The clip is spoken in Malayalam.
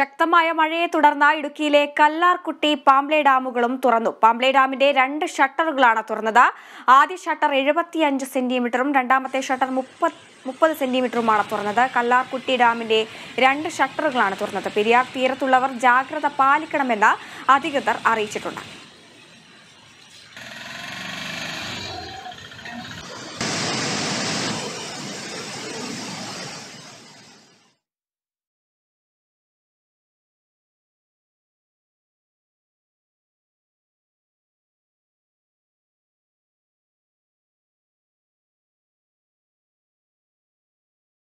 ശക്തമായ മഴയെ തുടർന്ന് ഇടുക്കിയിലെ കല്ലാർകുട്ടി പാംബ്ലെ ഡാമുകളും തുറന്നു. പാംബ്ലെ ഡാമിന്റെ രണ്ട് ഷട്ടറുകളാണ് തുറന്നത്. ആദ്യ ഷട്ടർ എഴുപത്തിയഞ്ച് സെന്റിമീറ്ററും രണ്ടാമത്തെ ഷട്ടർ മുപ്പത് മുപ്പത് സെന്റിമീറ്ററുമാണ് തുറന്നത്. കല്ലാർകുട്ടി ഡാമിന്റെ രണ്ട് ഷട്ടറുകളാണ് തുറന്നത്. പെരിയാർ തീരത്തുള്ളവർ ജാഗ്രത പാലിക്കണമെന്ന് അധികൃതർ അറിയിച്ചിട്ടുണ്ട്.